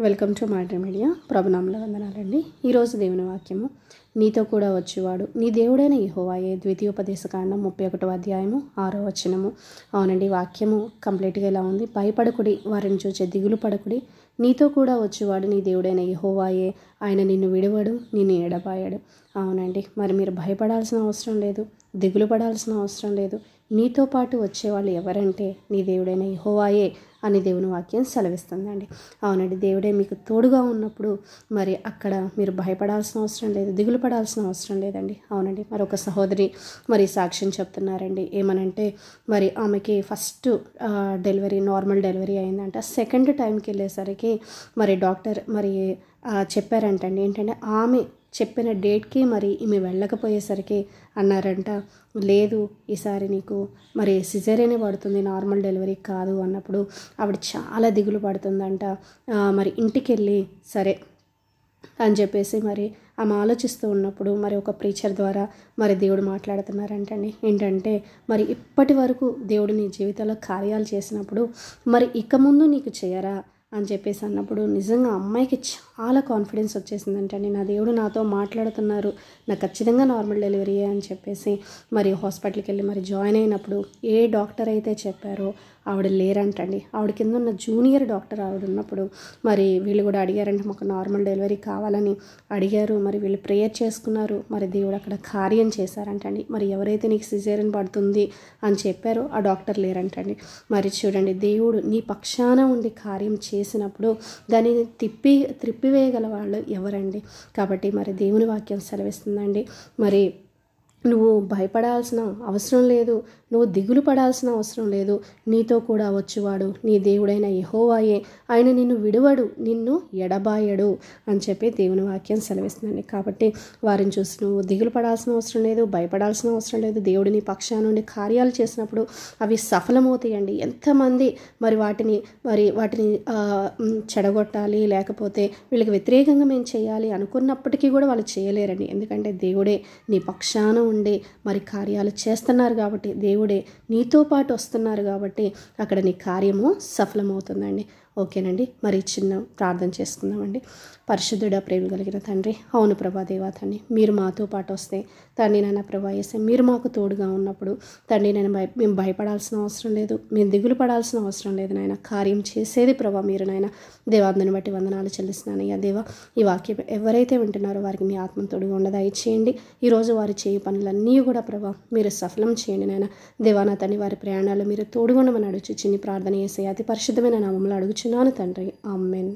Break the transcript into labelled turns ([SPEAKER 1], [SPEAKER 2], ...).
[SPEAKER 1] Welcome to మాడ్రీ media. ప్రభునామల వందనాలండి. ఈరోజు దేవుని వాక్యము. నీతో కూడా వచ్చేవాడు. నీ దేవుడైన యహోవాయే ద్వితీయోపదేశ కాండం ముప్పై ఒకటో అధ్యాయము ఆరో వచనము. అవునండి వాక్యము కంప్లీట్గా ఇలా ఉంది. భయపడకుడి వారిని చూచే దిగులు పడకుడి. నీతో కూడా వచ్చేవాడు నీ దేవుడైన యహోవాయే. ఆయన నిన్ను విడవడు నిన్ను ఎడబాయడు. అవునండి మరి మీరు భయపడాల్సిన అవసరం లేదు దిగులు పడాల్సిన అవసరం లేదు. నీతో పాటు వచ్చేవాళ్ళు ఎవరంటే నీ దేవుడైన యహోవాయే. అని దేవుని వాక్యం సెలవిస్తుందండి. అవునండి దేవుడే మీకు తోడుగా ఉన్నప్పుడు మరి అక్కడ మీరు భయపడాల్సిన అవసరం లేదు దిగులు పడాల్సిన అవసరం లేదండి. అవునండి మరి ఒక సహోదరి మరి సాక్ష్యం చెప్తున్నారండి. ఏమనంటే మరి ఆమెకి ఫస్ట్ డెలివరీ నార్మల్ డెలివరీ అయిందంట. సెకండ్ టైంకి వెళ్ళేసరికి మరి డాక్టర్ మరి చెప్పారంటండి. ఏంటంటే ఆమె చెప్పిన డేట్కి మరి ఈమె వెళ్ళకపోయేసరికి అన్నారంట. లేదు ఈసారి నీకు మరి సిజేరియనే పడుతుంది నార్మల్ డెలివరీ కాదు అన్నప్పుడు ఆవిడ చాలా దిగులు పడుతుందంట. మరి ఇంటికి వెళ్ళి సరే అని చెప్పేసి మరి ఆమె ఆలోచిస్తూ ఉన్నప్పుడు మరి ఒక ప్రీచర్ ద్వారా మరి దేవుడు మాట్లాడుతున్నారంటండి. ఏంటంటే మరి ఇప్పటి వరకు దేవుడు నీ జీవితంలో కార్యాలు చేసినప్పుడు మరి ఇక ముందు నీకు చేయరా? అని చెప్పేసి అన్నప్పుడు నిజంగా అమ్మాయికి చాలా కాన్ఫిడెన్స్ వచ్చేసిందంటండి నా దేవుడు నాతో మాట్లాడుతున్నారు. నాకు ఖచ్చితంగా నార్మల్ డెలివరీ అని చెప్పేసి మరి హాస్పిటల్కి వెళ్ళి మరి జాయిన్ అయినప్పుడు ఏ డాక్టర్ అయితే చెప్పారో ఆవిడ లేరంటండి. ఆవిడ కింద ఉన్న జూనియర్ డాక్టర్ ఆవిడ ఉన్నప్పుడు మరి వీళ్ళు కూడా అడిగారంటే మాకు నార్మల్ డెలివరీ కావాలని అడిగారు. మరి వీళ్ళు ప్రేయర్ చేసుకున్నారు. మరి దేవుడు అక్కడ కార్యం చేశారంటండి. మరి ఎవరైతే నీకు సిజేరియన్ పడుతుంది అని చెప్పారో ఆ డాక్టర్ లేరంటండి. మరి చూడండి దేవుడు నీ పక్షాన ఉండి కార్యం చే చేసినప్పుడు దాన్ని తిప్పి త్రిప్పివేయగల వాళ్ళు ఎవరండి? కాబట్టి మరి దేవుని వాక్యం సెలవిస్తుందండి. మరి నువ్వు భయపడాల్సిన అవసరం లేదు. నువ్వు దిగులు పడాల్సిన అవసరం లేదు. నీతో కూడా వచ్చేవాడు. నీ దేవుడైన యహోవాయే. ఆయన నిన్ను విడువడు. నిన్ను ఎడబాయడు అని చెప్పి దేవుని వాక్యం సెలవిస్తుందండి. కాబట్టి వారిని చూసి నువ్వు దిగులు పడాల్సిన అవసరం లేదు భయపడాల్సిన అవసరం లేదు. దేవుడు నీ పక్షాన నుండి కార్యాలు చేసినప్పుడు అవి సఫలమవుతాయండి. ఎంతమంది మరి వాటిని మరి వాటిని చెడగొట్టాలి లేకపోతే వీళ్ళకి వ్యతిరేకంగా మేము చేయాలి అనుకున్నప్పటికీ కూడా వాళ్ళు చేయలేరండి. ఎందుకంటే దేవుడే నీ పక్షాన ఉండి మరి కార్యాలు చేస్తున్నారు కాబట్టి దేవుడే నీతో పాటు వస్తున్నారు కాబట్టి అక్కడ నీ కార్యము సఫలమవుతుందండి. ఓకేనండి. మరి చిన్న ప్రార్థన చేసుకుందామండి. పరిశుద్ధుడ ప్రేమ కలిగిన తండ్రి అవును ప్రభా దేవా తండ్రి మీరు మాతో పాటు వస్తే తండ్రి నాన్న ప్రభా వేస్తే మీరు మాకు తోడుగా ఉన్నప్పుడు తండ్రి నేను భయ మేము భయపడాల్సిన అవసరం లేదు మేము దిగులు పడాల్సిన అవసరం లేదు నాయన. కార్యం చేసేది ప్రభా మీరు నాయన. దేవాందని బట్టి వందనాలు చెల్లిస్తున్నాను అయ్యా దేవా. ఈ వాక్యం ఎవరైతే వింటున్నారో వారికి మీ ఆత్మ తోడుగా ఉండదా? ఇచ్చేయండి. ఈరోజు వారు చేయు పనులన్నీ కూడా ప్రభా మీరు సఫలం చేయండి నాయన. దేవానా తండ్రి వారి ప్రయాణాలు మీరు తోడుగుండమని అడుగుచు చిన్ని ప్రార్థన చేసే అతి పరిశుద్ధమైన నామంలో అడుగుచున్నాను తండ్రి. ఆమెన్.